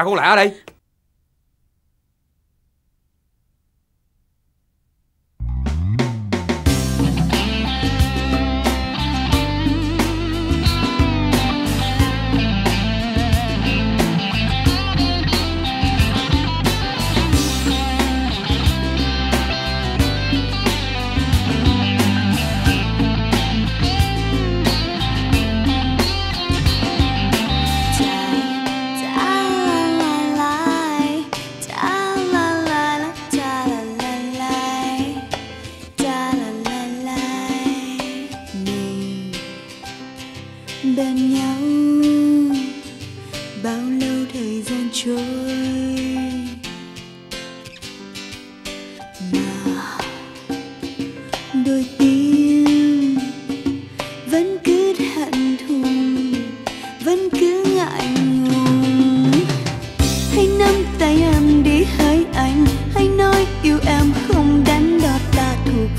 sao không lại ở đây?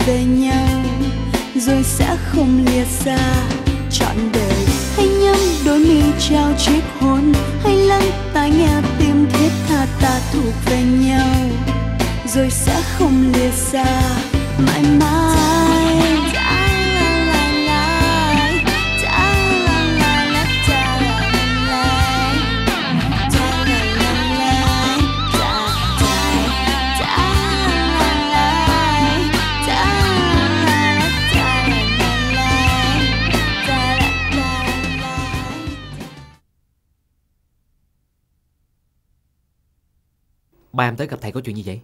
Về nhau, rồi sẽ không lìa xa. Trọn đời hãy nhắm đôi mi trao chiếc hôn hãy lắng tai nghe tim thiết tha ta thuộc về nhau, rồi sẽ không lìa xa. Mãi mãi. Ba em tới gặp thầy có chuyện gì vậy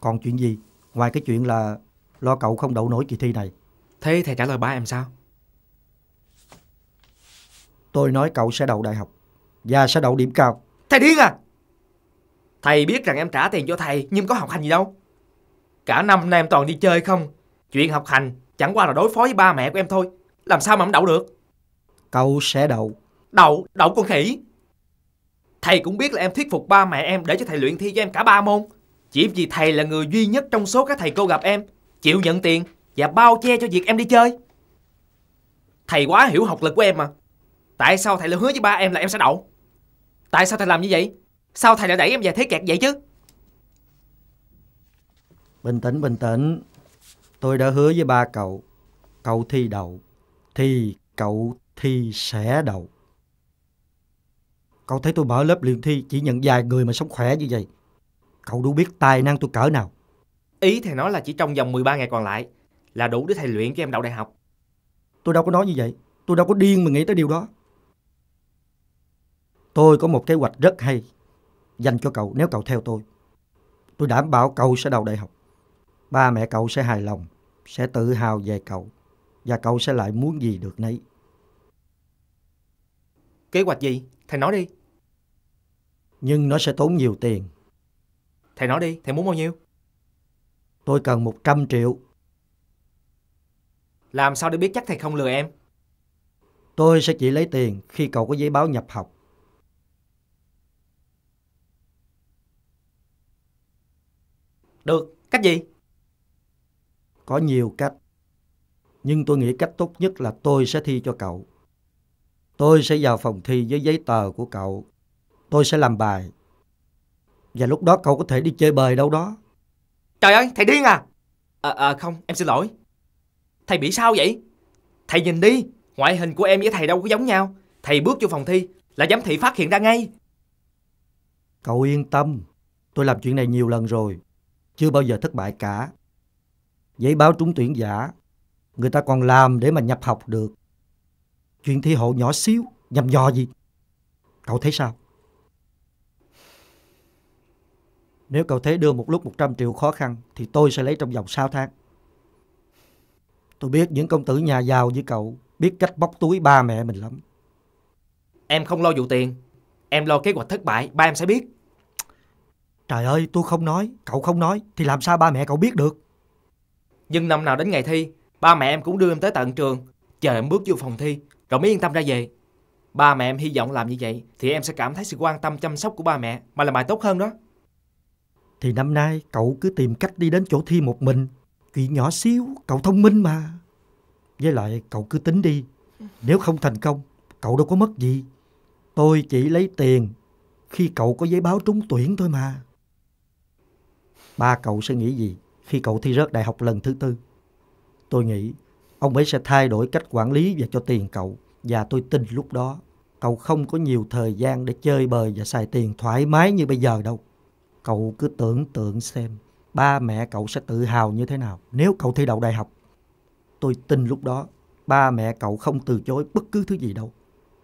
Còn chuyện gì? Ngoài cái chuyện là lo cậu không đậu nổi kỳ thi này. Thế thầy trả lời ba em sao Tôi nói cậu sẽ đậu đại học. Và sẽ đậu điểm cao. Thầy điên à Thầy biết rằng em trả tiền cho thầy Nhưng có học hành gì đâu Cả năm nay em toàn đi chơi không Chuyện học hành chẳng qua là đối phó với ba mẹ của em thôi Làm sao mà em đậu được Cậu sẽ đậu. Đậu, đậu con khỉ Thầy cũng biết là em thuyết phục ba mẹ em Để cho thầy luyện thi cho em cả ba môn Chỉ vì thầy là người duy nhất trong số các thầy cô gặp em Chịu nhận tiền Và bao che cho việc em đi chơi Thầy quá hiểu học lực của em mà Tại sao thầy lại hứa với ba em là em sẽ đậu Tại sao thầy làm như vậy Sao thầy lại đẩy em về thế kẹt vậy chứ Bình tĩnh, bình tĩnh. Tôi đã hứa với ba cậu. Cậu thi đậu. Thì cậu thi sẽ đậu. Cậu thấy tôi mở lớp luyện thi chỉ nhận vài người mà sống khỏe như vậy. Cậu đủ biết tài năng tôi cỡ nào. Ý thầy nói là chỉ trong vòng 13 ngày còn lại Là đủ để thầy luyện cho em đậu đại học Tôi đâu có nói như vậy. Tôi đâu có điên mà nghĩ tới điều đó. Tôi có một kế hoạch rất hay dành cho cậu nếu cậu theo tôi. Tôi đảm bảo cậu sẽ đậu đại học. Ba mẹ cậu sẽ hài lòng, sẽ tự hào về cậu. Và cậu sẽ lại muốn gì được nấy. Kế hoạch gì Thầy nói đi Nhưng nó sẽ tốn nhiều tiền. Thầy nói đi Thầy muốn bao nhiêu Tôi cần 100 triệu. Làm sao để biết chắc thầy không lừa em Tôi sẽ chỉ lấy tiền khi cậu có giấy báo nhập học. Được Cách gì Có nhiều cách. Nhưng tôi nghĩ cách tốt nhất là tôi sẽ thi cho cậu. Tôi sẽ vào phòng thi với giấy tờ của cậu. Tôi sẽ làm bài. Và lúc đó cậu có thể đi chơi bời đâu đó. Trời ơi thầy điên à À, à không em xin lỗi Thầy bị sao vậy Thầy nhìn đi Ngoại hình của em với thầy đâu có giống nhau Thầy bước vô phòng thi Là giám thị phát hiện ra ngay Cậu yên tâm. Tôi làm chuyện này nhiều lần rồi. Chưa bao giờ thất bại cả. Giấy báo trúng tuyển giả. Người ta còn làm để mà nhập học được. Chuyện thi hộ nhỏ xíu. Nhầm nhò gì. Cậu thấy sao? Nếu cậu thấy đưa một lúc 100 triệu khó khăn thì tôi sẽ lấy trong vòng 6 tháng. Tôi biết những công tử nhà giàu như cậu biết cách bóc túi ba mẹ mình lắm. Em không lo vụ tiền Em lo kế hoạch thất bại Ba em sẽ biết Trời ơi, tôi không nói, cậu không nói thì làm sao ba mẹ cậu biết được? Nhưng năm nào đến ngày thi Ba mẹ em cũng đưa em tới tận trường Chờ em bước vô phòng thi rồi mới yên tâm ra về Ba mẹ em hy vọng làm như vậy Thì em sẽ cảm thấy sự quan tâm chăm sóc của ba mẹ Mà làm bài tốt hơn đó Thì năm nay cậu cứ tìm cách đi đến chỗ thi một mình. Chuyện nhỏ xíu, cậu thông minh mà. Với lại cậu cứ tính đi. Nếu không thành công, cậu đâu có mất gì. Tôi chỉ lấy tiền khi cậu có giấy báo trúng tuyển thôi mà. Ba cậu sẽ nghĩ gì khi cậu thi rớt đại học lần thứ tư? Tôi nghĩ ông ấy sẽ thay đổi cách quản lý và cho tiền cậu. Và tôi tin lúc đó cậu không có nhiều thời gian để chơi bời và xài tiền thoải mái như bây giờ đâu. Cậu cứ tưởng tượng xem ba mẹ cậu sẽ tự hào như thế nào nếu cậu thi đậu đại học. Tôi tin lúc đó ba mẹ cậu không từ chối bất cứ thứ gì đâu.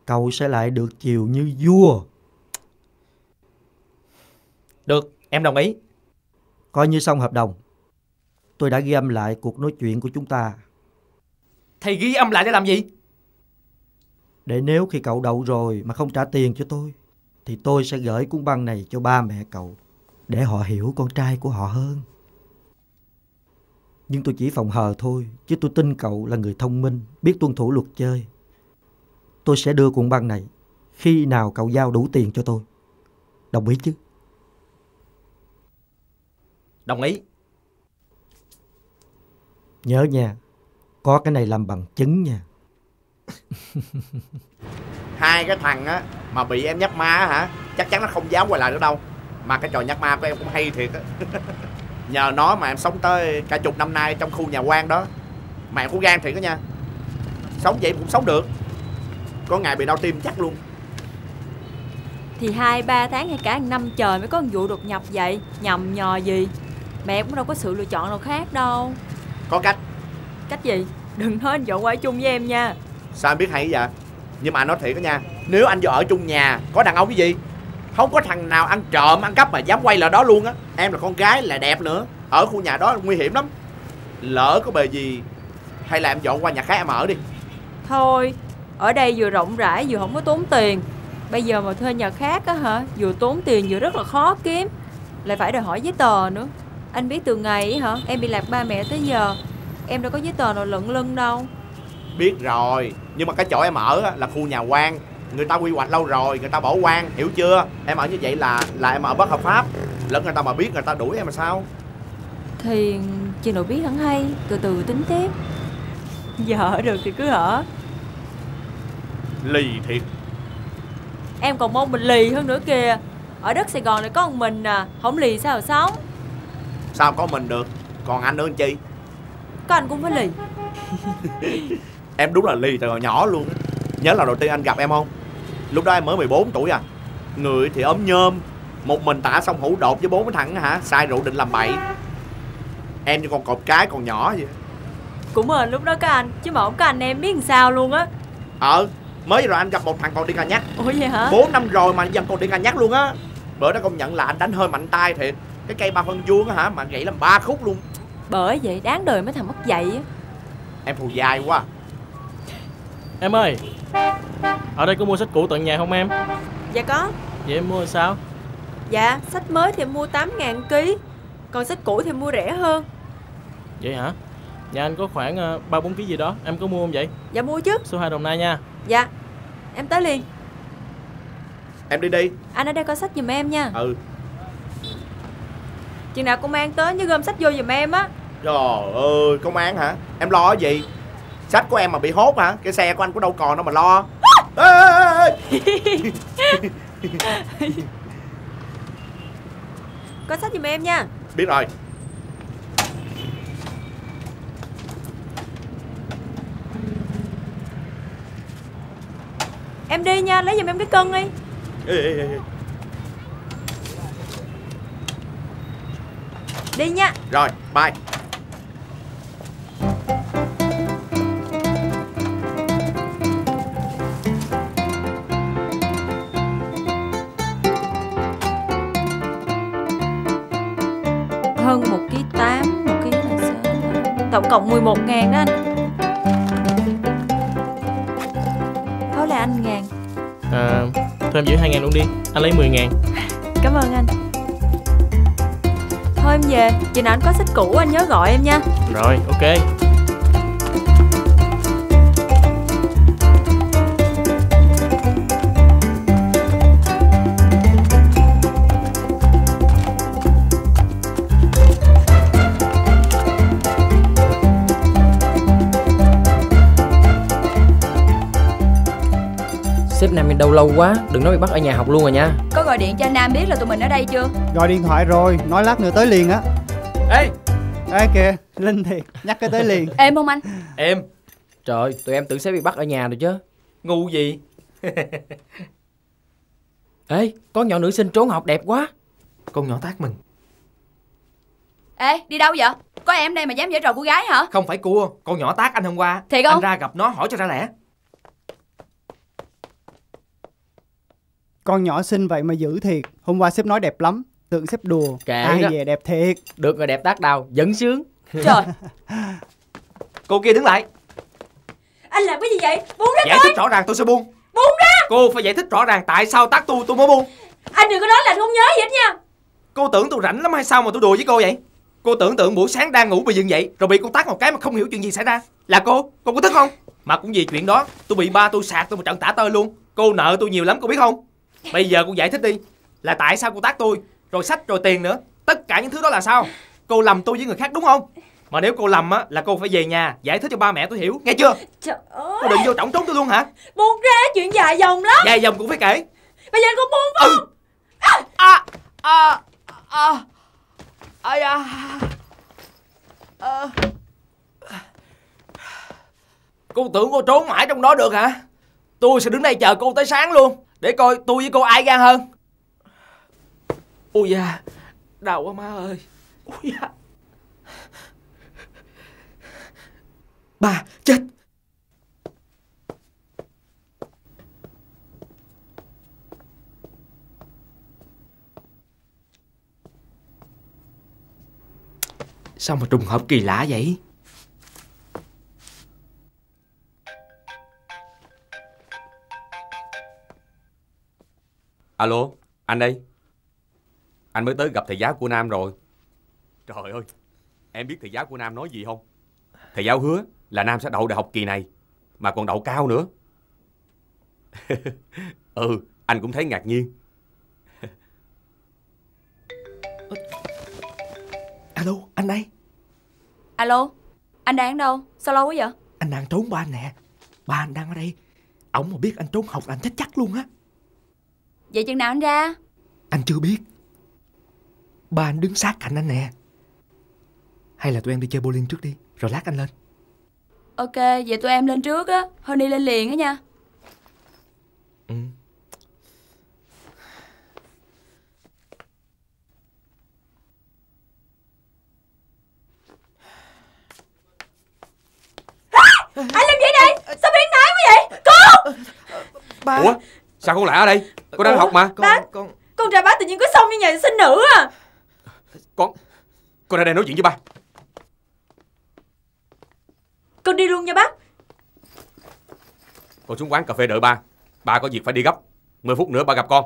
Cậu sẽ lại được chiều như vua. Được, em đồng ý. Coi như xong hợp đồng. Tôi đã ghi âm lại cuộc nói chuyện của chúng ta Thầy ghi âm lại để làm gì? Để nếu khi cậu đậu rồi mà không trả tiền cho tôi thì tôi sẽ gửi cuốn băng này cho ba mẹ cậu để họ hiểu con trai của họ hơn. Nhưng tôi chỉ phòng hờ thôi, chứ tôi tin cậu là người thông minh, biết tuân thủ luật chơi. Tôi sẽ đưa cuốn băng này khi nào cậu giao đủ tiền cho tôi. Đồng ý chứ? Đồng ý. Nhớ nha, có cái này làm bằng chứng nha. hai cái thằng á mà bị em nhắc ma á hả? Chắc chắn nó không dám quay lại nữa đâu. Mà cái trò nhắc ma của em cũng hay thiệt á. Nhờ nó mà em sống tới cả chục năm nay trong khu nhà quan đó. Mà em cũng gan thiệt đó nha. Sống vậy cũng sống được. Có ngày bị đau tim chắc luôn. Thì hai ba tháng hay cả năm trời mới có một vụ đột nhập vậy. Nhầm nhò gì? Mẹ cũng đâu có sự lựa chọn nào khác đâu. Có cách. Cách gì? Đừng nói anh dọn qua chung với em nha sao em biết hay vậy? Nhưng mà anh nói thiệt đó nha, nếu anh vô ở chung nhà, có đàn ông cái gì? Không có thằng nào ăn trộm, ăn cắp mà dám quay lại đó luôn á. Em là con gái là đẹp nữa. Ở khu nhà đó nguy hiểm lắm. Lỡ có bề gì, hay là em dọn qua nhà khác em ở đi. Thôi, Ở đây vừa rộng rãi vừa không có tốn tiền. Bây giờ mà thuê nhà khác á hả? Vừa tốn tiền vừa rất là khó kiếm. Lại phải đòi hỏi giấy tờ nữa. Anh biết từ ngày ấy hả? Em bị lạc ba mẹ tới giờ. Em đâu có giấy tờ nào lận lưng đâu biết rồi. Nhưng mà cái chỗ em ở là khu nhà quan. Người ta quy hoạch lâu rồi người ta bỏ quan hiểu chưa? Em ở như vậy là là em ở bất hợp pháp. Lỡ người ta mà biết người ta đuổi em là sao? Thì chừng nào biết hẳn hay Từ từ tính tiếp. Giờ ở được thì cứ ở. Lì thiệt. Em còn mong mình lì hơn nữa kìa. Ở đất Sài Gòn này có một mình à Không lì sao mà sống? Sao có mình được? Còn anh nữa anh chi? Có anh cũng phải lì em đúng là lì từ hồi nhỏ luôn nhớ lần đầu tiên anh gặp em không? Lúc đó em mới 14 tuổi à. Người thì ốm nhôm một mình tả xong hữu đột với bốn cái thằng hả? Sai rượu định làm bậy. Em như con cọp cái còn nhỏ vậy. Cũng mời lúc đó có anh Chứ mà không có anh em biết làm sao luôn á. Ờ mới rồi anh gặp một thằng còn đi cà nhắc. Ủa vậy hả? Bốn năm rồi mà giờ còn đi cà nhắc luôn á. Bữa đó công nhận là anh đánh hơi mạnh tay thiệt. Cái cây ba phân vuông á hả mà gãy làm ba khúc luôn. Bởi vậy đáng đời mấy thằng mất dạy á. Em thù dài quá Em ơi Ở đây có mua sách cũ tận nhà không em? Dạ có. Vậy em mua sao? Dạ sách mới thì em mua 8 ngàn ký Còn sách cũ thì em mua rẻ hơn. Vậy hả? Nhà anh có khoảng ờ, ba bốn ký gì đó Em có mua không vậy? Dạ mua chứ Số 2 Đồng Nai nha. Dạ Em tới liền. Em đi đi. Anh ở đây có sách giùm em nha. Ừ. Chừng nào công an tới nhớ gom sách vô giùm em á. Trời ơi công an hả? Em lo cái gì sách của em mà bị hốt hả? Cái xe của anh có đâu còn đâu mà lo. Ê, ê, ê, ê. Có sách giùm em nha. Biết rồi. Em đi nha lấy giùm em cái cân đi. Ê, ê, ê. Đi nha. Rồi bye Tổng cộng 11 ngàn đó anh. Thôi là anh ngàn. À, Thôi em giữ 2 ngàn luôn đi. Anh lấy 10 ngàn. Cảm ơn anh. Thôi em về Chừng nào anh có sách cũ anh nhớ gọi em nha. Rồi ok Sếp Nam đi đâu lâu quá Đừng nói bị bắt ở nhà học luôn rồi nha. Có gọi điện cho Nam biết là tụi mình ở đây chưa? Gọi điện thoại rồi, nói lát nữa tới liền á. Ê! Ê kìa, Linh thiệt, nhắc cái tới liền. Êm không anh? Em. Trời tụi em tưởng sếp bị bắt ở nhà rồi chứ. Ngu gì? Ê có nhỏ nữ sinh trốn học đẹp quá. Con nhỏ tác mình. Ê đi đâu vậy? Có em đây mà dám giở trò cô gái hả? Không phải cua Con nhỏ tác anh hôm qua. Thiệt không? Anh ra gặp nó hỏi cho ra lẽ Con nhỏ xinh vậy mà dữ thiệt. Hôm qua sếp nói đẹp lắm Tưởng sếp đùa. Kệ Ai đó. về đẹp thiệt. Được rồi đẹp tác đào Dẫn sướng. Trời. Cô kia đứng lại. Anh làm cái gì vậy? Buông ra Giải thích rõ ràng tôi sẽ buông. Buông ra. Cô phải giải thích rõ ràng tại sao tác tôi tôi mới buông? Anh đừng có nói là anh không nhớ gì hết nha. Cô tưởng tôi rảnh lắm hay sao mà tôi đùa với cô vậy? Cô tưởng tượng buổi sáng đang ngủ bị dừng dậy Rồi bị cô tác một cái mà không hiểu chuyện gì xảy ra. Là cô, cô có tức không? Mà cũng vì chuyện đó Tôi bị ba tôi sạc tôi một trận tả tơi luôn. Cô nợ tôi nhiều lắm cô biết không Bây giờ cô giải thích đi Là tại sao cô tác tôi Rồi sách rồi tiền nữa. Tất cả những thứ đó là sao? Cô lầm tôi với người khác đúng không? Mà nếu cô lầm á là cô phải về nhà Giải thích cho ba mẹ tôi hiểu. Nghe chưa? Trời ơi Cô đừng vô trọng trốn tôi luôn hả? Buông ra chuyện dài dòng lắm. Dài dòng cũng phải kể. Bây giờ anh không buông phải Ừ. À. À À Ai à À. Cô tưởng cô trốn mãi trong đó được hả? Tôi sẽ đứng đây chờ cô tới sáng luôn để coi tôi với cô ai gan hơn. Ui da, Đau quá má ơi. Ui da. Ba chết. Sao mà trùng hợp kỳ lạ vậy? Alo, anh đây. Anh mới tới gặp thầy giáo của Nam rồi. Trời ơi, em biết thầy giáo của Nam nói gì không? Thầy giáo hứa là Nam sẽ đậu đại học kỳ này, mà còn đậu cao nữa. ừ, anh cũng thấy ngạc nhiên. Alo anh đây Alo Anh đang ở đâu Sao lâu quá vậy Anh đang trốn ba anh nè Ba anh đang ở đây Ổng mà biết anh trốn học là anh chết chắc luôn á Vậy chừng nào anh ra? Anh chưa biết. Ba anh đứng sát cạnh anh nè. Hay là tụi em đi chơi bowling trước đi Rồi lát anh lên. Ok vậy tụi em lên trước á. Honey lên liền á nha. Ừ. Anh làm gì đây? Sao biến thái quá vậy? Cô! Ba Ủa, sao con lại ở đây? Con đang học mà. con, Bác. con Con trai bác tự nhiên có xong như nhà sinh nữ à Con, con ra đây nói chuyện với ba. Con đi luôn nha bác Con xuống quán cà phê đợi ba. Ba có việc phải đi gấp. 10 phút nữa ba gặp con.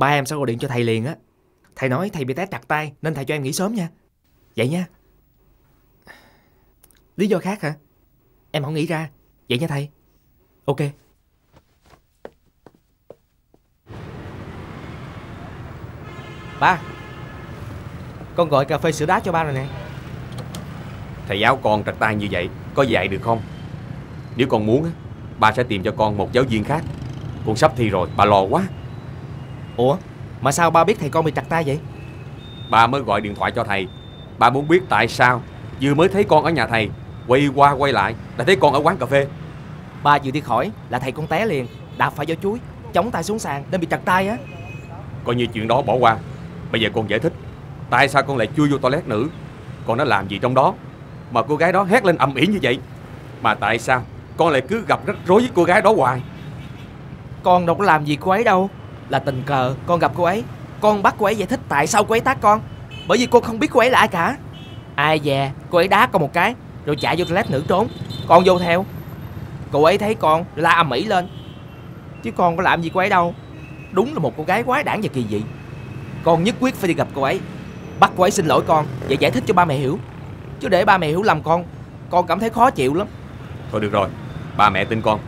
Ba em sẽ gọi điện cho thầy liền á. Thầy nói thầy bị té chặt tay Nên thầy cho em nghỉ sớm nha. Vậy nha. Lý do khác hả? Em không nghĩ ra. Vậy nha thầy. Ok. Ba Con gọi cà phê sữa đá cho ba rồi nè. Thầy giáo con trật tay như vậy, có dạy được không? Nếu con muốn, á, ba sẽ tìm cho con một giáo viên khác. Con sắp thi rồi, ba lo quá. Ủa Mà sao ba biết thầy con bị chặt tay vậy Ba mới gọi điện thoại cho thầy. Ba muốn biết tại sao vừa mới thấy con ở nhà thầy, quay qua quay lại đã thấy con ở quán cà phê. Ba vừa đi khỏi là thầy con té liền Đạp phải giỏ chuối Chống tay xuống sàn nên bị chặt tay á Coi như chuyện đó bỏ qua. Bây giờ con giải thích, tại sao con lại chui vô toilet nữ? Con đã làm gì trong đó? Mà cô gái đó hét lên ầm ĩ như vậy. Mà tại sao con lại cứ gặp rắc rối với cô gái đó hoài? Con đâu có làm gì cô ấy đâu là tình cờ. Con gặp cô ấy. Con bắt cô ấy giải thích tại sao cô ấy tát con. Bởi vì cô không biết cô ấy là ai cả. Ai dè, cô ấy đá con một cái, Rồi chạy vô toilet nữ trốn. Con vô theo. Cô ấy thấy con la ầm ĩ lên. Chứ con có làm gì cô ấy đâu. Đúng là một cô gái quái đản và kỳ dị. Con nhất quyết phải đi gặp cô ấy. Bắt cô ấy xin lỗi con Và giải thích cho ba mẹ hiểu. Chứ để ba mẹ hiểu lầm con Con cảm thấy khó chịu lắm. Thôi được rồi, Ba mẹ tin con.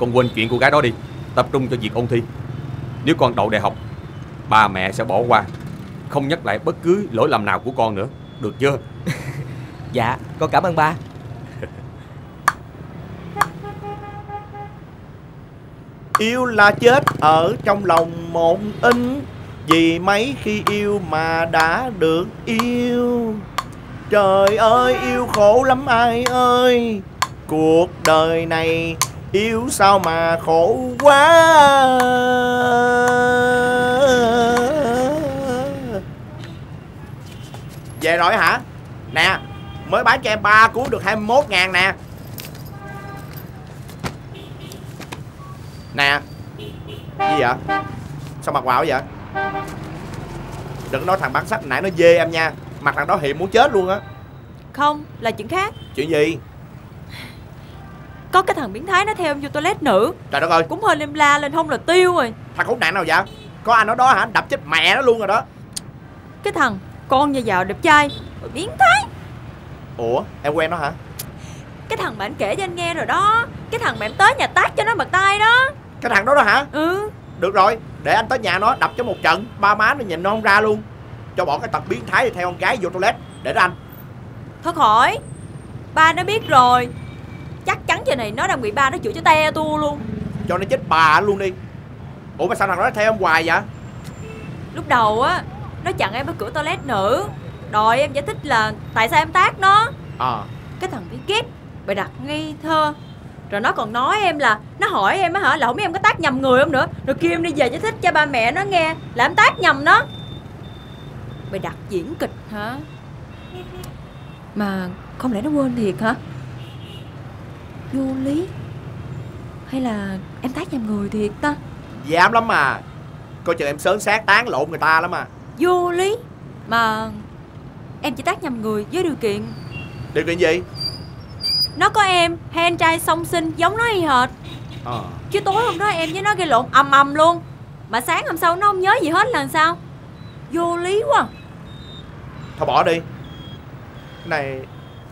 Con quên chuyện cô gái đó đi. Tập trung cho việc ôn thi. Nếu con đậu đại học Ba mẹ sẽ bỏ qua. Không nhắc lại bất cứ lỗi lầm nào của con nữa. Được chưa? Dạ con cảm ơn ba. Yêu là chết ở trong lòng một in Vì mấy khi yêu mà đã được yêu. Trời ơi yêu khổ lắm ai ơi. Cuộc đời này yêu sao mà khổ quá. Về rồi hả? Nè Mới bán cho em ba cuốn được 21 ngàn nè. Nè Gì vậy? Sao mặt quạo vậy? Đừng nói thằng bán sách nãy nó dê em nha. Mặt thằng đó hiểm muốn chết luôn á. Không là chuyện khác. Chuyện gì Có cái thằng biến thái nó theo em vô toilet nữ. Trời đất ơi. Cũng hơi lim la lên hông là tiêu rồi. Thằng khốn nạn nào vậy? Có anh ở đó hả? Đập chết mẹ nó luôn rồi đó. Cái thằng con nhà giàu đẹp trai biến thái. Ủa em quen nó hả? Cái thằng mà anh kể cho anh nghe rồi đó. Cái thằng mà em tới nhà tác cho nó bật tay đó. Cái thằng đó đó hả? Ừ. Được rồi Để anh tới nhà nó đập cho một trận. Ba má nó nhìn nó không ra luôn. Cho bỏ cái tật biến thái đi theo con gái vô toilet. Để đó anh. Thôi khỏi. Ba nó biết rồi Chắc chắn giờ này nó đang bị ba nó chửi cho te tu luôn. Cho nó chết bà luôn đi. Ủa mà sao thằng đó theo em hoài vậy? Lúc đầu á Nó chặn em ở cửa toilet nữ. Đòi em giải thích là Tại sao em tác nó. Ờ Cái thằng biết ghét Bày đặt ngây thơ. Rồi nó còn nói em là Nó hỏi em á hả Là không biết em có tác nhầm người không nữa. Rồi kêu em đi về giải thích cho ba mẹ nó nghe Là em tác nhầm nó. Bày đặt diễn kịch hả? Mà không lẽ nó quên thiệt hả Vô lý. Hay là em tác nhầm người thiệt ta? Dám lắm mà. Coi chừng em sớm sát tán lộn người ta lắm mà. Vô lý. Mà Em chỉ tác nhầm người với điều kiện. Điều kiện gì? Nó có em hay anh trai song sinh giống nó y hệt. Ờ. Chứ tối hôm đó em với nó gây lộn ầm ầm luôn. Mà sáng hôm sau nó không nhớ gì hết là sao? Vô lý quá. Thôi bỏ đi. Cái này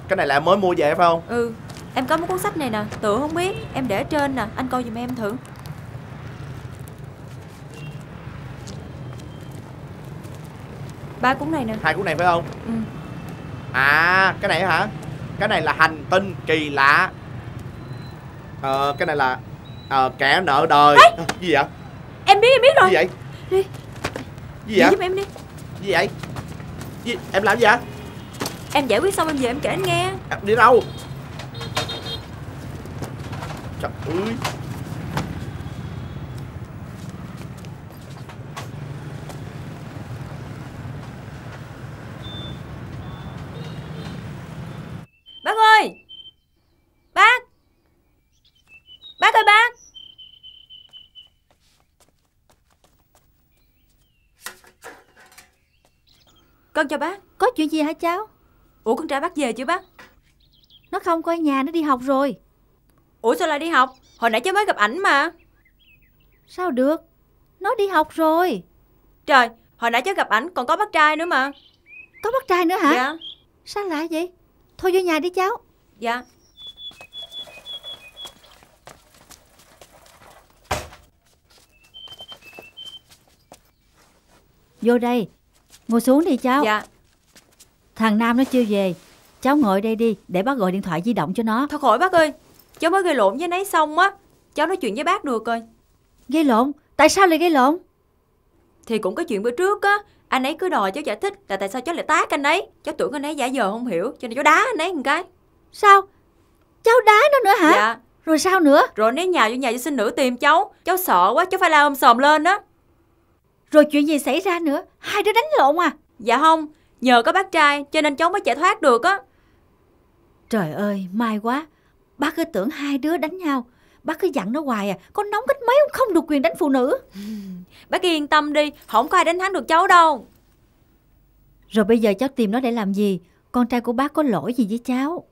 Cái này là em mới mua về phải không? Ừ Em có mấy cuốn sách này nè Tựa không biết. Em để trên nè Anh coi giùm em thử. Ba cuốn này nè. Hai cuốn này phải không? Ừ. À cái này hả? Cái này là hành tinh kỳ lạ. Ờ cái này là ờ, Kẻ nợ đời. À, Gì vậy? Em biết em biết rồi. Gì vậy? Đi. Gì Đi vậy giúp em đi. Gì vậy? Gì? Em làm gì vậy? Em giải quyết xong em về em kể anh nghe. À, Đi đâu Trời ơi. Bác ơi. Bác. Bác ơi bác. Con chào bác. Có chuyện gì hả cháu? Ủa con trai bác về chưa bác? Nó không có ở nhà, nó đi học rồi. Ủa sao lại đi học Hồi nãy cháu mới gặp ảnh mà Sao được? Nó đi học rồi. Trời Hồi nãy cháu gặp ảnh còn có bác trai nữa mà Có bác trai nữa hả? Dạ Sao lạ vậy? Thôi vô nhà đi cháu. Dạ Vô đây. Ngồi xuống đi cháu. Dạ Thằng Nam nó chưa về. Cháu ngồi đây đi, để bác gọi điện thoại di động cho nó. Thôi khỏi bác ơi Cháu mới gây lộn với anh ấy xong á Cháu nói chuyện với bác được rồi Gây lộn? Tại sao lại gây lộn? Thì cũng có chuyện bữa trước á Anh ấy cứ đòi cháu giải thích là tại sao cháu lại tác anh ấy Cháu tưởng anh ấy giả vờ không hiểu Cho nên cháu đá anh ấy một cái Sao? Cháu đá nó nữa hả? Dạ Rồi sao nữa? Rồi nếu nhào vô nhà vệ sinh nữ tìm cháu Cháu sợ quá cháu phải la ôm sòm lên á Rồi chuyện gì xảy ra nữa? Hai đứa đánh lộn à? Dạ không Nhờ có bác trai cho nên cháu mới chạy thoát được á Trời ơi, may quá. Bác cứ tưởng hai đứa đánh nhau. Bác cứ dặn nó hoài à. Con nóng cách mấy ông không được quyền đánh phụ nữ. Bác yên tâm đi Không có ai đánh thắng được cháu đâu Rồi bây giờ cháu tìm nó để làm gì? Con trai của bác có lỗi gì với cháu?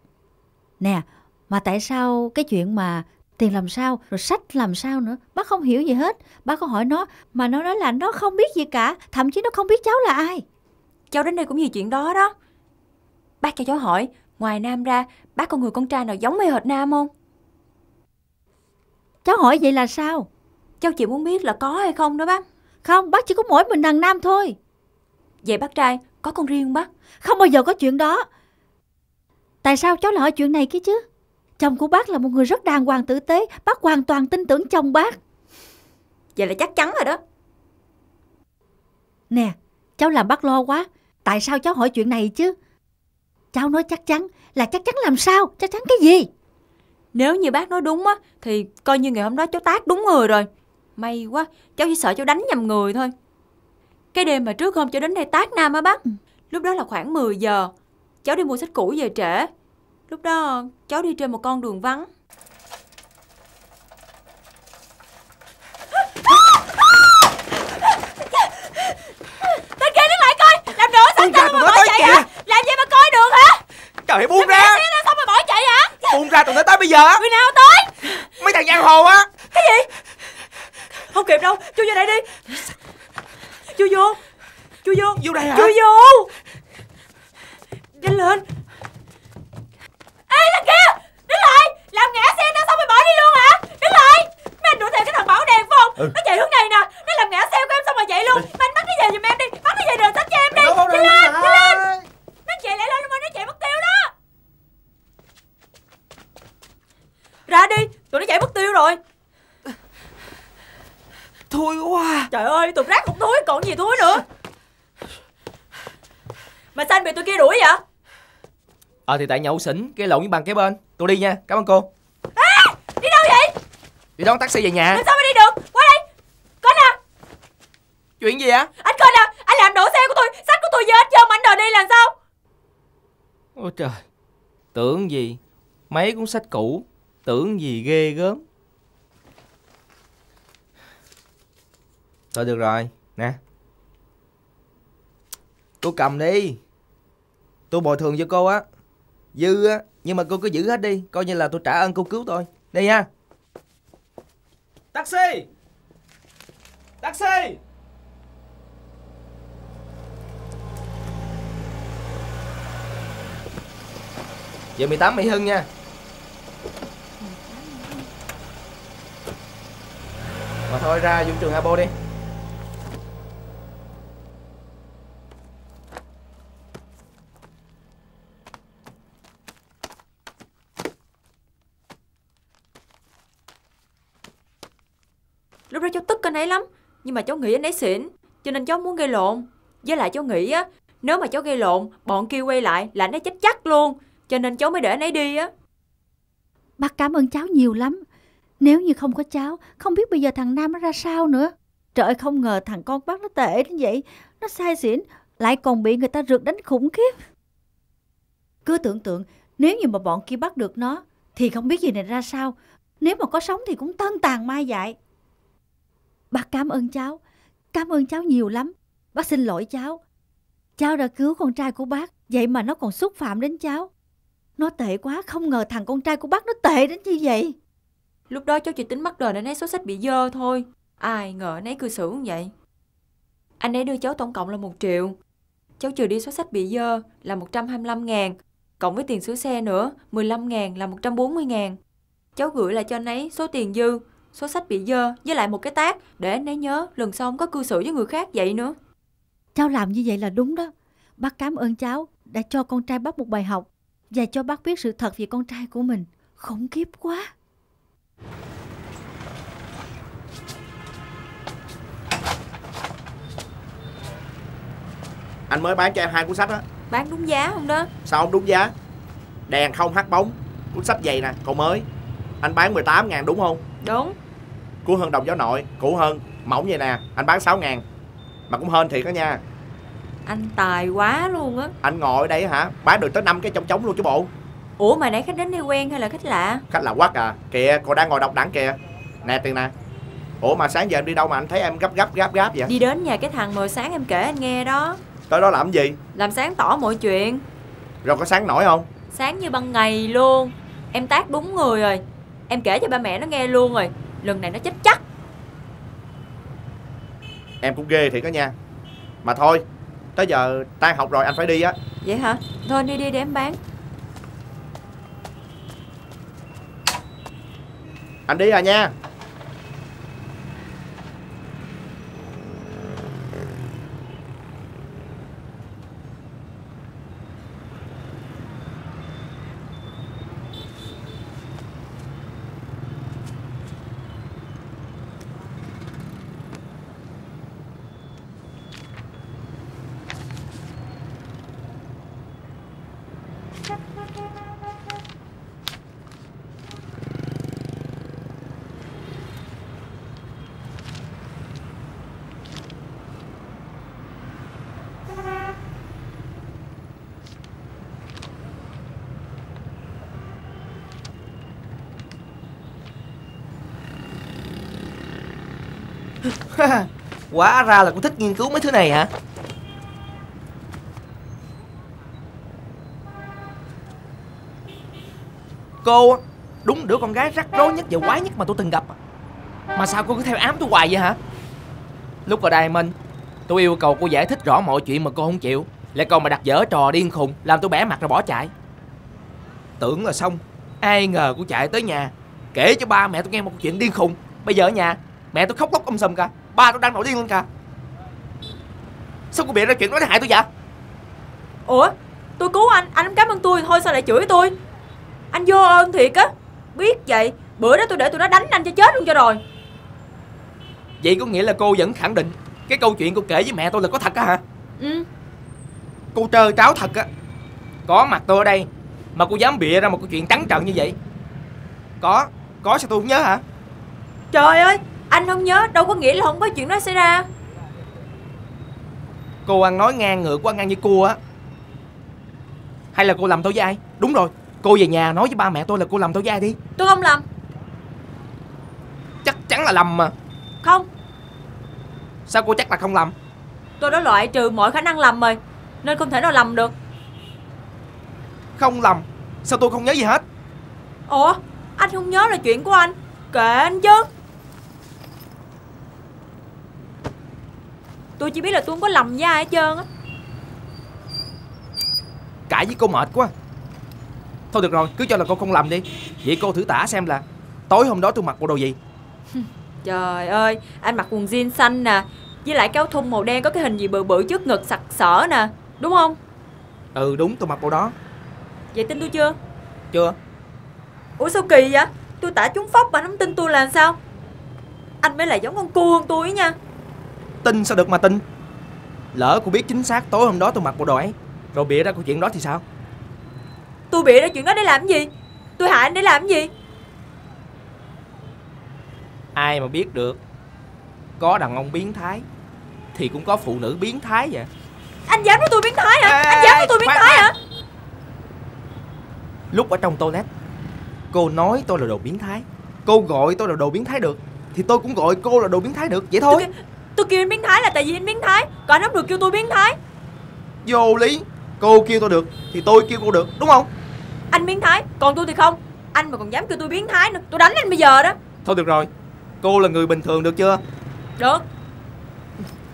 Nè, mà tại sao cái chuyện mà tiền làm sao, rồi sách làm sao nữa? Bác không hiểu gì hết. Bác có hỏi nó, mà nó nói là nó không biết gì cả. Thậm chí nó không biết cháu là ai. Cháu đến đây cũng vì chuyện đó đó Bác cho cháu hỏi, ngoài Nam ra, bác có người con trai nào giống y hệt Nam không? Cháu hỏi vậy là sao? Cháu chỉ muốn biết là có hay không đó bác. Không, bác chỉ có mỗi mình thằng Nam thôi. Vậy bác trai, có con riêng không bác? Không bao giờ có chuyện đó. Tại sao cháu lại hỏi chuyện này kia chứ? Chồng của bác là một người rất đàng hoàng tử tế, bác hoàn toàn tin tưởng chồng bác. Vậy là chắc chắn rồi đó. Nè, cháu làm bác lo quá. Tại sao cháu hỏi chuyện này chứ? Cháu nói chắc chắn là chắc chắn làm sao? Chắc chắn cái gì? Nếu như bác nói đúng á, thì coi như ngày hôm đó cháu tác đúng người rồi. May quá, cháu chỉ sợ cháu đánh nhầm người thôi. Cái đêm mà trước hôm cháu đến đây tác Nam á bác, lúc đó là khoảng 10 giờ. Cháu đi mua sách cũ về trễ. Lúc đó cháu đi trên một con đường vắng. Tên kia đứng lại coi, làm đổ sách Buông ra, sao tụi mà nó bỏ tới chạy kìa. hả? Làm gì mà coi được hả? Trời buông ra. đó xong rồi bỏ chạy hả? Buông ra tụi nó tới bây giờ á. Người nào tới? Mấy thằng giang hồ á. Cái gì? Không kịp đâu, chui vô đây đi. Chui vô Chui vô. Vô đây hả? Chui vô. Nhanh lên. Ê thằng kia Đứng lại. Làm ngã xe tao xong rồi bỏ đi luôn hả? Đứng lại. Mấy anh đuổi theo cái thằng bảo đèn phải không? Nó chạy hướng này nè. Nó làm ngã xe của em xong rồi chạy luôn. Mấy anh bắt nó về giùm em đi? Bắt nó về đường sách cho em đi. Nhanh lên Nhanh lên. Nó chạy lại lên mà nó chạy mất tiêu đó Ra đi Tụi nó chạy mất tiêu rồi. Thui quá Trời ơi, tụi rác cũng thúi, còn gì thúi nữa. Mà sao anh bị tụi kia đuổi vậy? Ờ thì tại nhậu xỉn Cái lộn với bằng kế bên. Tôi đi nha Cảm ơn cô. Đi đâu vậy? Đi đón taxi về nhà. Sao mà đi được? Qua đây. Coi nè, Chuyện gì vậy? Anh coi nè Anh làm đổ xe của tôi, sách của tôi giờ hết trơn mà anh đòi đi làm sao? Ôi trời. Tưởng gì? Mấy cuốn sách cũ Tưởng gì ghê gớm. Thôi được rồi Nè. Cô cầm đi. Tôi bồi thường cho cô á. Dư á Nhưng mà cô cứ giữ hết đi. Coi như là tôi trả ơn cô cứu tôi. Đi nha Taxi! Taxi! Giờ 18 Mỹ Hưng nha Mà thôi ra vũ trường Abo đi. Lúc đó cháu tức anh ấy lắm Nhưng mà cháu nghĩ anh ấy xỉn Cho nên cháu muốn gây lộn. Với lại cháu nghĩ á Nếu mà cháu gây lộn Bọn kia quay lại là anh ấy chết chắc luôn Cho nên cháu mới để anh ấy đi á. Bác cảm ơn cháu nhiều lắm. Nếu như không có cháu, không biết bây giờ thằng Nam nó ra sao nữa. Trời ơi, không ngờ thằng con bác nó tệ đến vậy. Nó sai xỉn, lại còn bị người ta rượt đánh khủng khiếp. Cứ tưởng tượng, nếu như mà bọn kia bắt được nó, thì không biết gì này ra sao. Nếu mà có sống thì cũng tân tàn mai dại. Bác cảm ơn cháu, cảm ơn cháu nhiều lắm. Bác xin lỗi cháu. Cháu đã cứu con trai của bác, vậy mà nó còn xúc phạm đến cháu. Nó tệ quá, không ngờ thằng con trai của bác nó tệ đến như vậy. Lúc đó cháu chỉ tính mắc đời nên ấy số sách bị dơ thôi Ai ngờ nấy cư xử như vậy Anh ấy đưa cháu tổng cộng là 1 triệu Cháu trừ đi số sách bị dơ là 125 ngàn, Cộng với tiền sửa xe nữa 15 ngàn là 140 ngàn Cháu gửi lại cho anh ấy số tiền dư, Số sách bị dơ với lại một cái tác Để anh ấy nhớ lần sau không có cư xử với người khác vậy nữa Cháu làm như vậy là đúng đó. Bác cảm ơn cháu đã cho con trai bác một bài học và cho bác biết sự thật về con trai của mình. Khủng khiếp quá. Anh mới bán cho em hai cuốn sách á. Bán đúng giá không đó? Sao không đúng giá? Đèn không hát bóng. Cuốn sách dày nè còn mới. Anh bán 18 ngàn đúng không? Đúng. Cuốn hơn đồng gió nội Cũ hơn Mỏng vậy nè Anh bán 6 ngàn. Mà cũng hên thiệt đó nha. Anh tài quá luôn á. Anh ngồi ở đây hả? Bán được tới 5 cái trong trống luôn chứ bộ Ủa mà nãy khách đến đây quen hay là khách lạ? Khách là quắc à. Kìa cô đang ngồi đọc đẳng kìa. Nè tiền nè. Ủa mà sáng giờ em đi đâu mà anh thấy em gấp gấp gáp gáp vậy? Đi đến nhà cái thằng mà sáng em kể anh nghe đó. Tới đó làm gì? Làm sáng tỏ mọi chuyện. Rồi có sáng nổi không? Sáng như ban ngày luôn. Em tác đúng người rồi. Em kể cho ba mẹ nó nghe luôn rồi. Lần này nó chết chắc. Em cũng ghê thiệt đó nha. Mà thôi Tới giờ tan học rồi anh phải đi á. Vậy hả? Thôi đi đi để em bán Anh đi à nha. Quá ra là cô thích nghiên cứu mấy thứ này hả? Cô, đúng đứa con gái rắc rối nhất và quái nhất mà tôi từng gặp. Mà sao cô cứ theo ám tôi hoài vậy hả? Lúc ở đây mình Tôi yêu cầu cô giải thích rõ mọi chuyện mà cô không chịu. Lại còn mà đặt dở trò điên khùng, Làm tôi bẻ mặt rồi bỏ chạy. Tưởng là xong, Ai ngờ cô chạy tới nhà, Kể cho ba mẹ tôi nghe một chuyện điên khùng. Bây giờ ở nhà, Mẹ tôi khóc lóc ông sầm cả. Ba tôi đang nổi điên lên cả Sao cô bịa ra chuyện đó để hại tôi vậy? Ủa tôi cứu anh Anh cảm ơn tôi Thôi sao lại chửi tôi? Anh vô ơn thiệt á. Biết vậy Bữa đó tôi để tụi nó đánh anh cho chết luôn cho rồi. Vậy có nghĩa là cô vẫn khẳng định Cái câu chuyện cô kể với mẹ tôi là có thật á hả? Ừ. Cô trơ tráo thật á. Có mặt tôi ở đây Mà cô dám bịa ra một câu chuyện trắng trợn như vậy. Có Có sao tôi không nhớ hả? Trời ơi Anh không nhớ Đâu có nghĩa là không có chuyện đó xảy ra. Cô ăn nói ngang ngược quá ngang như cua á. Hay là cô làm tôi với ai? Đúng rồi Cô về nhà nói với ba mẹ tôi là cô làm tôi với ai đi. Tôi không làm Chắc chắn là lầm mà. Không. Sao cô chắc là không làm Tôi đã loại trừ mọi khả năng lầm rồi Nên không thể nào lầm được. Không lầm? Sao tôi không nhớ gì hết? Ủa Anh không nhớ là chuyện của anh? Kệ anh chứ Tôi chỉ biết là tôi không có lầm với ai hết trơn á. Cãi với cô mệt quá. Thôi được rồi cứ cho là cô không làm đi. Vậy cô thử tả xem là Tối hôm đó tôi mặc bộ đồ gì? Trời ơi Anh mặc quần jean xanh nè Với lại cái áo thun màu đen có cái hình gì bự bự trước ngực sặc sỡ nè Đúng không? Ừ đúng tôi mặc bộ đó. Vậy tin tôi chưa? Chưa. Ủa sao kỳ vậy? Tôi tả trúng phóc mà không tin tôi là sao? Anh mới là giống con cua hơn tôi ấy nha Tin sao được mà tin? Lỡ cô biết chính xác tối hôm đó tôi mặc bộ đồ ấy Rồi bịa ra câu chuyện đó thì sao? Tôi bịa ra chuyện đó để làm cái gì? Tôi hại anh để làm cái gì? Ai mà biết được Có đàn ông biến thái Thì cũng có phụ nữ biến thái vậy. Anh dám nói tôi biến thái hả? Ê, Anh dám nói tôi biến khoan, thái khoan. hả? Lúc ở trong toilet Cô nói tôi là đồ biến thái Cô gọi tôi là đồ biến thái được Thì tôi cũng gọi cô là đồ biến thái được Vậy thôi. Tôi, tôi kêu anh biến thái là tại vì anh biến thái. Còn anh không được kêu tôi biến thái. Vô lý. Cô kêu tôi được Thì tôi kêu cô được Đúng không? Anh biến thái Còn tôi thì không. Anh mà còn dám kêu tôi biến thái nữa Tôi đánh anh bây giờ đó. Thôi được rồi. Cô là người bình thường được chưa? Được.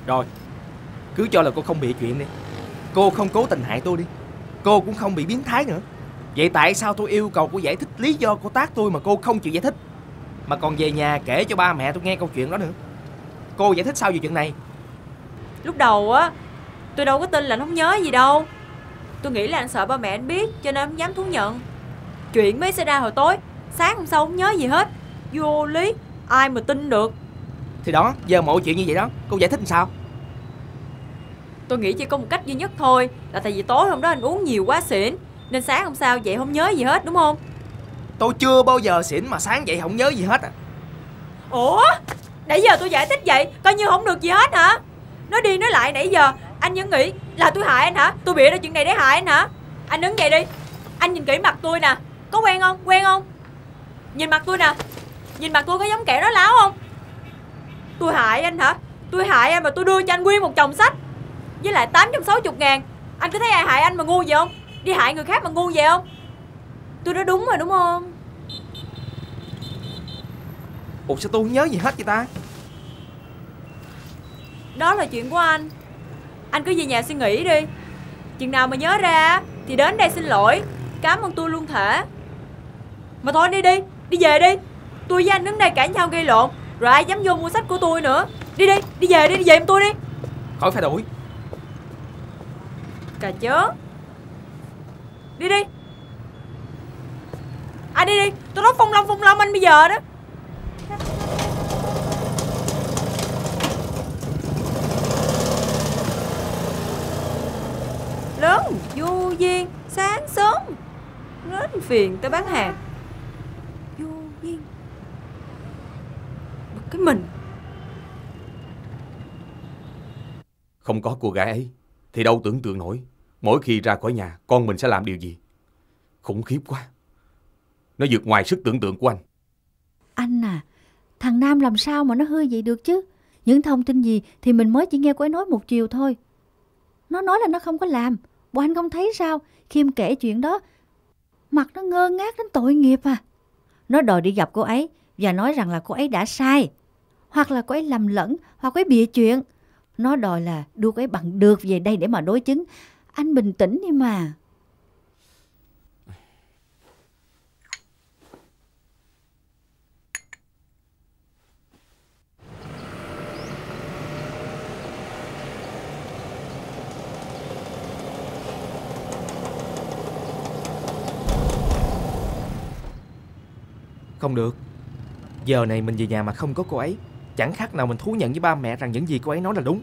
Rồi. Cứ cho là cô không bị chuyện đi. Cô không cố tình hại tôi đi. Cô cũng không bị biến thái nữa. Vậy tại sao tôi yêu cầu cô giải thích lý do cô tác tôi mà cô không chịu giải thích? Mà còn về nhà kể cho ba mẹ tôi nghe câu chuyện đó nữa Cô giải thích sao về chuyện này. Lúc đầu á Tôi đâu có tin là anh không nhớ gì đâu. Tôi nghĩ là anh sợ ba mẹ anh biết Cho nên không dám thú nhận. Chuyện mới xảy ra hồi tối Sáng hôm sau không nhớ gì hết. Vô lý Ai mà tin được? Thì đó giờ mọi chuyện như vậy đó Cô giải thích làm sao? Tôi nghĩ chỉ có một cách duy nhất thôi Là tại vì tối hôm đó anh uống nhiều quá xỉn Nên sáng hôm sau vậy không nhớ gì hết đúng không? Tôi chưa bao giờ xỉn mà sáng dậy không nhớ gì hết à. Ủa Nãy giờ tôi giải thích vậy, Coi như không được gì hết hả? Nói đi nói lại, nãy giờ Anh vẫn nghĩ là tôi hại anh hả? Tôi bịa ra chuyện này để hại anh hả? Anh đứng dậy đi. Anh nhìn kỹ mặt tôi nè. Có quen không? Quen không? Nhìn mặt tôi nè. Nhìn mặt tôi có giống kẻ đó láo không? Tôi hại anh hả? Tôi hại anh mà tôi đưa cho anh nguyên một chồng sách. Với lại 860 ngàn. Anh có thấy ai hại anh mà ngu vậy không? Đi hại người khác mà ngu vậy không? Tôi nói đúng rồi, đúng không? Ủa sao tôi không nhớ gì hết vậy ta? Đó là chuyện của anh. Anh cứ về nhà suy nghĩ đi. Chừng nào mà nhớ ra Thì đến đây xin lỗi. Cảm ơn tôi luôn thể. Mà thôi đi đi. Đi về đi. Tôi với anh đứng đây cãi nhau gây lộn. Rồi ai dám vô mua sách của tôi nữa. Đi đi. Đi về đi. Đi về em tôi đi. Khỏi phải đuổi. Cà chớ. Đi đi. À đi đi. Tôi nói phong long phong long anh bây giờ đó Lớn vô duyên Sáng sớm. Đến phiền tới bán hàng. Vô duyên. Bực cái mình. Không có cô gái ấy Thì đâu tưởng tượng nổi. Mỗi khi ra khỏi nhà Con mình sẽ làm điều gì? Khủng khiếp quá. Nó vượt ngoài sức tưởng tượng của anh. Anh à, thằng Nam làm sao mà nó hư vậy được chứ? Những thông tin gì thì mình mới chỉ nghe cô ấy nói một chiều thôi. Nó nói là nó không có làm. Bộ anh không thấy sao? khiêm kể chuyện đó, mặt nó ngơ ngác đến tội nghiệp à. Nó đòi đi gặp cô ấy và nói rằng là cô ấy đã sai. Hoặc là cô ấy lầm lẫn, hoặc cô ấy bịa chuyện. Nó đòi là đưa cô ấy bằng được về đây để mà đối chứng. Anh bình tĩnh đi mà. Không được. Giờ này mình về nhà mà không có cô ấy. Chẳng khác nào mình thú nhận với ba mẹ rằng những gì cô ấy nói là đúng.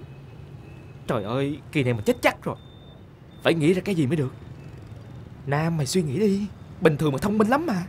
Trời ơi, Kỳ này mình chết chắc rồi. Phải nghĩ ra cái gì mới được? Nam mày suy nghĩ đi. Bình thường mà thông minh lắm mà.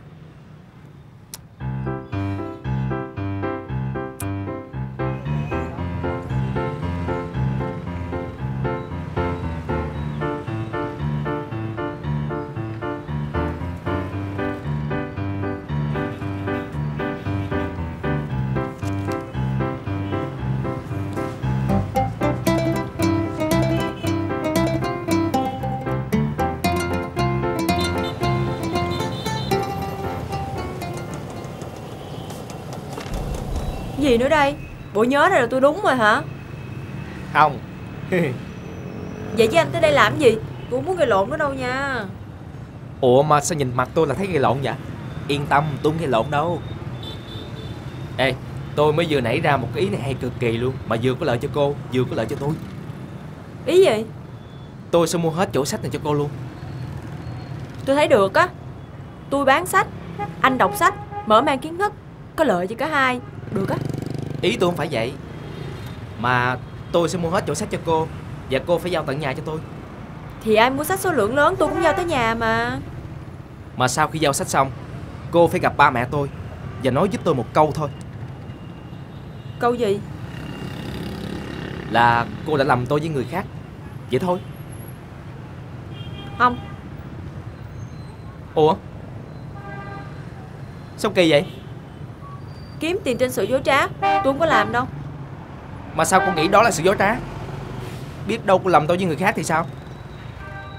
Gì nữa đây? Bộ nhớ ra là tôi đúng rồi hả? Không. Vậy chứ anh tới đây làm gì? Tôi không muốn gây lộn nữa đâu nha. Ủa mà sao nhìn mặt tôi là thấy gây lộn vậy? Yên tâm tôi không gây lộn đâu. Ê Tôi mới vừa nảy ra một cái ý này hay cực kỳ luôn Mà vừa có lợi cho cô Vừa có lợi cho tôi. Ý gì? Tôi sẽ mua hết chỗ sách này cho cô luôn. Tôi thấy được á. Tôi bán sách Anh đọc sách Mở mang kiến thức Có lợi cho cả hai. Được á Ý tôi không phải vậy. Mà tôi sẽ mua hết chỗ sách cho cô Và cô phải giao tận nhà cho tôi. Thì ai mua sách số lượng lớn tôi cũng giao tới nhà mà. Mà sau khi giao sách xong Cô phải gặp ba mẹ tôi Và nói giúp tôi một câu thôi. Câu gì? Là cô đã lầm tôi với người khác. Vậy thôi. Không. Ủa? Sao kỳ vậy Kiếm tiền trên sự dối trá Tôi không có làm đâu. Mà sao cô nghĩ đó là sự dối trá? Biết đâu cô lầm tôi với người khác thì sao?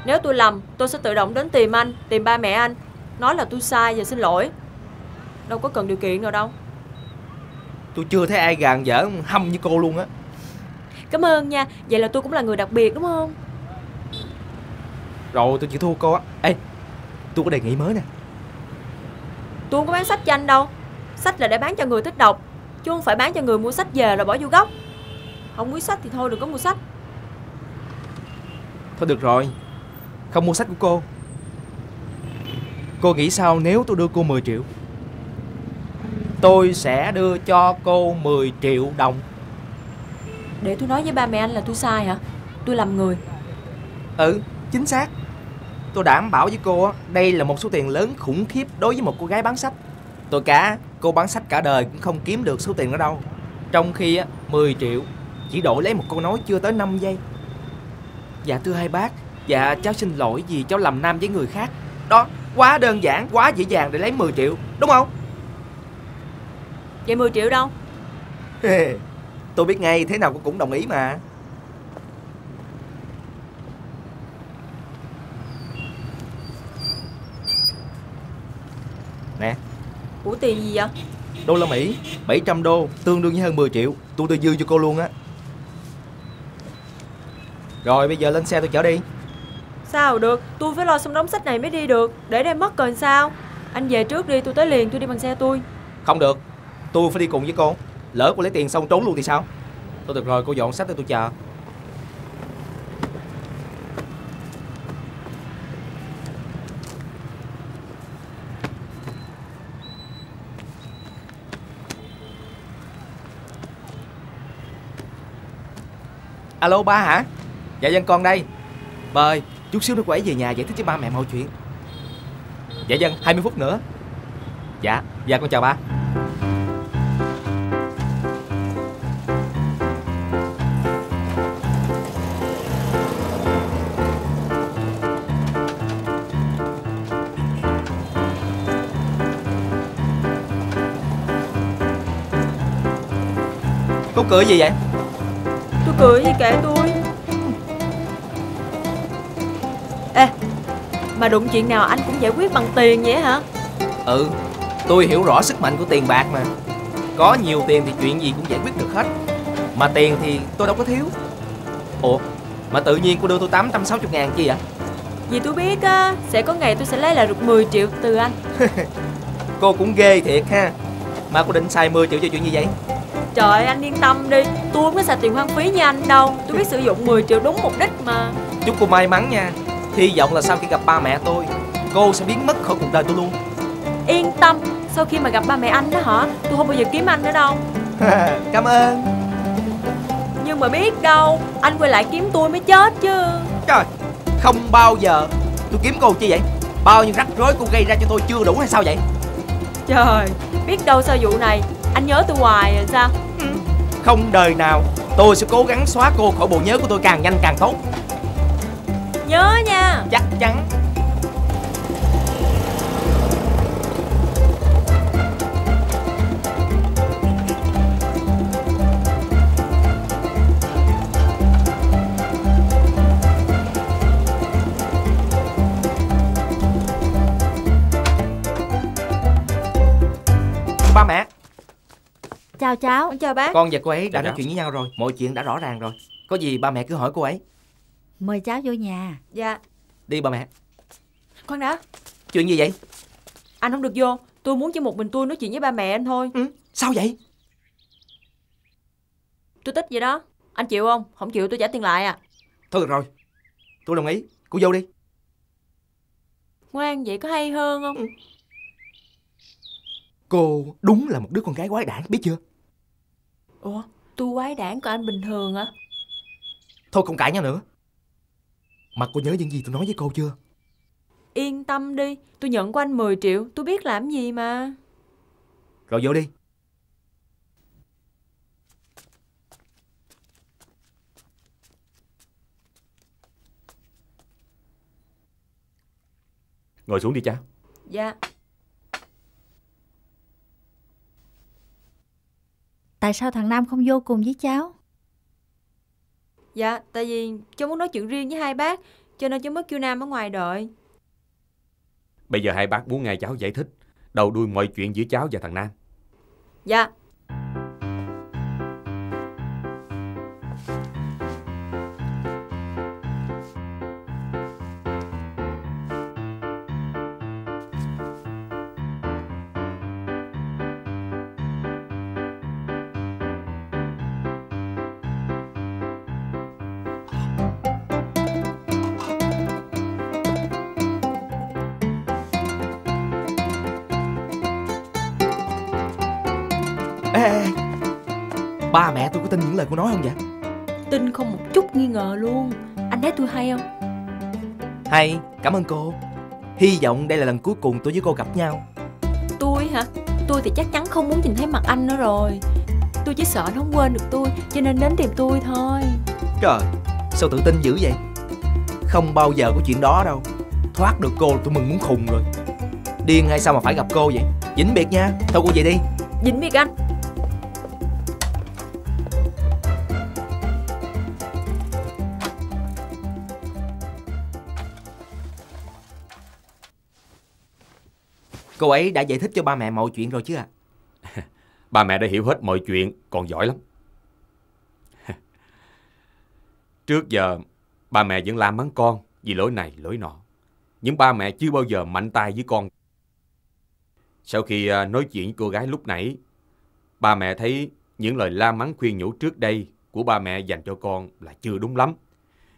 Nếu tôi lầm tôi sẽ tự động đến tìm anh Tìm ba mẹ anh. Nói là tôi sai và xin lỗi. Đâu có cần điều kiện nào đâu. Tôi chưa thấy ai gàn dở hâm như cô luôn á. Cảm ơn nha Vậy là tôi cũng là người đặc biệt đúng không? Rồi tôi chịu thua cô á. Ê tôi có đề nghị mới nè. Tôi không có bán sách cho anh đâu Sách là để bán cho người thích đọc Chứ không phải bán cho người mua sách về rồi bỏ vô góc Không muốn sách thì thôi đừng có mua sách. Thôi được rồi Không mua sách của cô. Cô nghĩ sao nếu tôi đưa cô 10 triệu? Tôi sẽ đưa cho cô 10 triệu đồng. Để tôi nói với ba mẹ anh là tôi sai hả? Tôi làm người. Ừ chính xác. Tôi đảm bảo với cô á Đây là một số tiền lớn khủng khiếp đối với một cô gái bán sách. Tôi cả Cô bán sách cả đời cũng không kiếm được số tiền đó đâu. Trong khi á 10 triệu Chỉ đổi lấy một câu nói chưa tới 5 giây. Dạ thưa hai bác Dạ cháu xin lỗi vì cháu lầm nam với người khác. Đó quá đơn giản Quá dễ dàng để lấy 10 triệu Đúng không? Vậy 10 triệu đâu? Tôi biết ngay thế nào cô cũng đồng ý mà Nè Ủa tiền gì vậy? Đô la Mỹ 700 đô Tương đương với hơn 10 triệu. Tôi tôi dư cho cô luôn á. Rồi bây giờ lên xe tôi chở đi. Sao được? Tôi phải lo xong đống sách này mới đi được. Để đây mất còn sao? Anh về trước đi tôi tới liền tôi đi bằng xe tôi. Không được. Tôi phải đi cùng với cô. Lỡ cô lấy tiền xong trốn luôn thì sao? Thôi được rồi cô dọn sách để tôi chờ Alo, ba hả? Dạ dân con đây. Ba ơi, chút xíu nữa quẩy về nhà giải thích với ba mẹ mọi chuyện. Dạ vâng, dân 20 phút nữa. Dạ dạ con chào ba. Cô cười gì vậy? Cười gì kệ tôi. Ê Mà đụng chuyện nào anh cũng giải quyết bằng tiền vậy hả? Ừ Tôi hiểu rõ sức mạnh của tiền bạc mà. Có nhiều tiền thì chuyện gì cũng giải quyết được hết. Mà tiền thì tôi đâu có thiếu. Ủa Mà tự nhiên cô đưa tôi 860 ngàn chi vậy? Vì tôi biết á Sẽ có ngày tôi sẽ lấy lại được 10 triệu từ anh. Cô cũng ghê thiệt ha. Mà cô định xài 10 triệu cho chuyện gì vậy Trời anh yên tâm đi. Tôi không có xài tiền hoang phí như anh đâu. Tôi biết sử dụng 10 triệu đúng mục đích mà. Chúc cô may mắn nha. Hy vọng là sau khi gặp ba mẹ tôi Cô sẽ biến mất khỏi cuộc đời tôi luôn. Yên tâm Sau khi mà gặp ba mẹ anh đó hả? Tôi không bao giờ kiếm anh nữa đâu. Cảm ơn. Nhưng mà biết đâu Anh quay lại kiếm tôi mới chết chứ. Trời Không bao giờ Tôi kiếm cô chi vậy? Bao nhiêu rắc rối cô gây ra cho tôi chưa đủ hay sao vậy? Trời Biết đâu sau vụ này Anh nhớ tôi hoài rồi sao? Không đời nào Tôi sẽ cố gắng xóa cô khỏi bộ nhớ của tôi càng nhanh càng tốt. Nhớ nha. Chắc chắn Chào cháu. Con chào bác. Con và cô ấy đã Dạ, nói chuyện với nhau rồi. Mọi chuyện đã rõ ràng rồi. Có gì ba mẹ cứ hỏi cô ấy. Mời cháu vô nhà. Dạ. Đi ba mẹ. Khoan đã. Chuyện gì vậy? Anh không được vô. Tôi muốn chỉ một mình tôi nói chuyện với ba mẹ anh thôi. Ừ, Sao vậy? Tôi tích vậy đó. Anh chịu không? Không chịu tôi trả tiền lại à. Thôi được rồi. Tôi đồng ý. Cô vô đi. Ngoan vậy có hay hơn không? Cô đúng là một đứa con gái quái đản biết chưa Ủa tôi quái đản của anh bình thường hả? Thôi không cãi nhau nữa. Mà cô nhớ những gì tôi nói với cô chưa? Yên tâm đi Tôi nhận của anh 10 triệu Tôi biết làm gì mà. Rồi vô đi. Ngồi xuống đi cha. Dạ Tại sao thằng Nam không vô cùng với cháu? Dạ Tại vì cháu muốn nói chuyện riêng với hai bác Cho nên cháu mới kêu Nam ở ngoài đợi. Bây giờ hai bác muốn nghe cháu giải thích Đầu đuôi mọi chuyện giữa cháu và thằng Nam. Dạ ê. Ba mẹ tôi có tin những lời cô nói không vậy? Tin không một chút nghi ngờ luôn. Anh thấy tôi hay không? Hay cảm ơn cô. Hy vọng đây là lần cuối cùng tôi với cô gặp nhau. Tôi hả? Tôi thì chắc chắn không muốn nhìn thấy mặt anh nữa rồi. Tôi chỉ sợ anh không quên được tôi Cho nên đến tìm tôi thôi. Trời Sao tự tin dữ vậy? Không bao giờ có chuyện đó đâu. Thoát được cô là tôi mừng muốn khùng rồi. Điên hay sao mà phải gặp cô vậy? Vĩnh biệt nha. Thôi cô về đi. Dính biệt anh Cô ấy đã giải thích cho ba mẹ mọi chuyện rồi chứ à Ba mẹ đã hiểu hết mọi chuyện Còn giỏi lắm Trước giờ Ba mẹ vẫn la mắng con vì lỗi này lỗi nọ. Nhưng ba mẹ chưa bao giờ mạnh tay với con. Sau khi à, nói chuyện với cô gái lúc nãy, ba mẹ thấy những lời la mắng khuyên nhủ trước đây của ba mẹ dành cho con là chưa đúng lắm.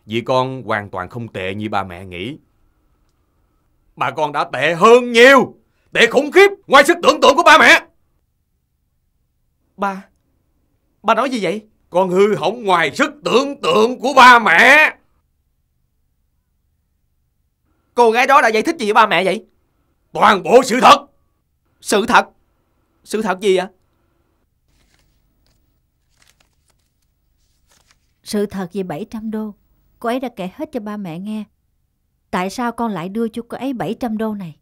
Vì con hoàn toàn không tệ như ba mẹ nghĩ. Bà con đã tệ hơn nhiều. Tệ khủng khiếp ngoài sức tưởng tượng của ba mẹ. Ba Ba nói gì vậy Con hư hỏng ngoài sức tưởng tượng của ba mẹ. Cô gái đó đã giải thích gì với ba mẹ vậy Toàn bộ sự thật. Sự thật Sự thật gì ạ Sự thật về 700 đô, cô ấy đã kể hết cho ba mẹ nghe. Tại sao con lại đưa cho cô ấy 700 đô này?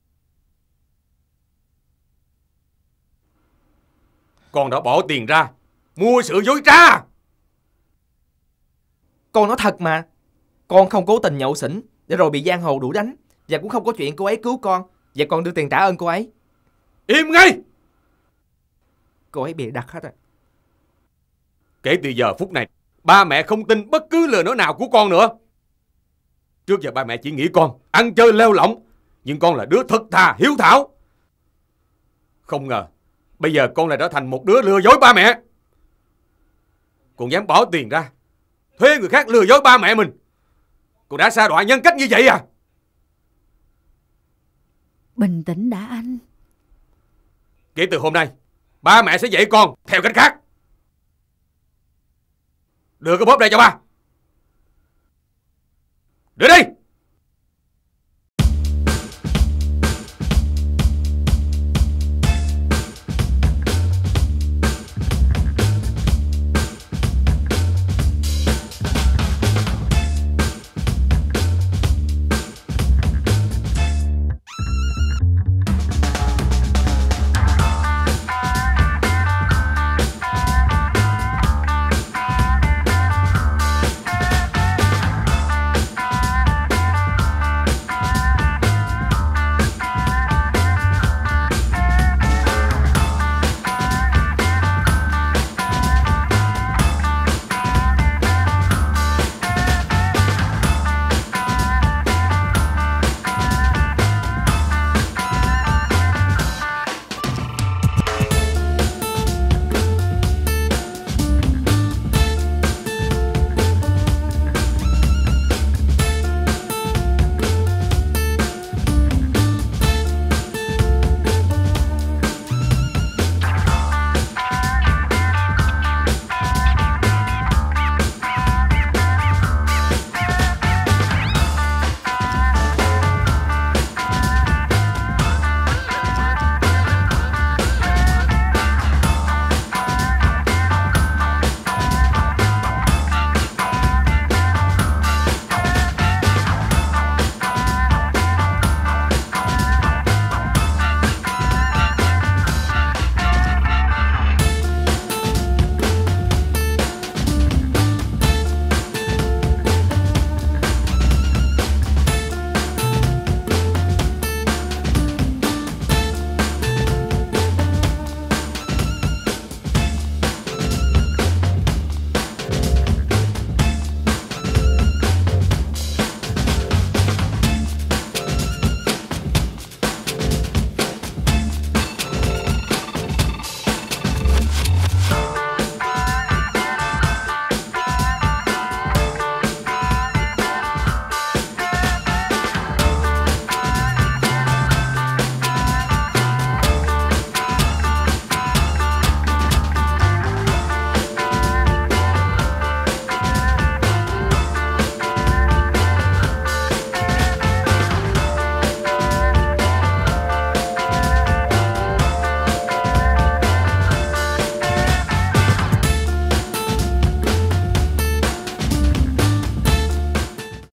Con đã bỏ tiền ra. Mua sự dối trá. Con nói thật mà Con không cố tình nhậu xỉn Để rồi bị giang hồ đuổi đánh Và cũng không có chuyện cô ấy cứu con Và con đưa tiền trả ơn cô ấy Im ngay. Cô ấy bị đặt hết à Kể từ giờ phút này, ba mẹ không tin bất cứ lời nói nào của con nữa. Trước giờ ba mẹ chỉ nghĩ con ăn chơi leo lỏng, nhưng con là đứa thật thà, hiếu thảo. Không ngờ, bây giờ con lại trở thành một đứa lừa dối ba mẹ. Con dám bỏ tiền ra, thuê người khác lừa dối ba mẹ mình. Con đã xa đọa nhân cách như vậy à? Bình tĩnh đã anh. Kể từ hôm nay, ba mẹ sẽ dạy con theo cách khác. Đưa cái bóp đây cho ba. Đưa đi!